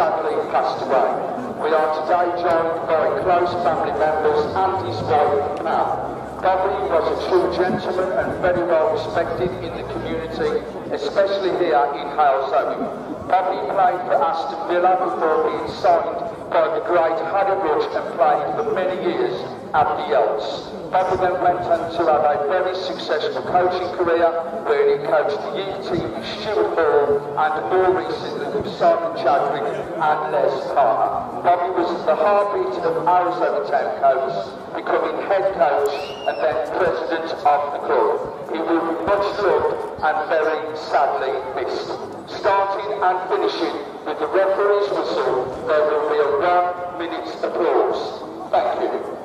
sadly passed away. We are today joined by close family members and his wife, Pam. Bobby was a true gentleman and very well respected in the community, especially here in Halesowen. Bobby played for Aston Villa before being signed by the great Harry Rush and played for many years the Yeltz. Bobby then went on to have a very successful coaching career where he coached the youth team Stuart Hall and more recently with Simon Chadwick and Les Carter. Bobby was the heartbeat of Halesowen Town Coach, becoming head coach and then president of the club. He will be much loved and very sadly missed. Starting and finishing with the referee's whistle, there will be a one minute applause. Thank you.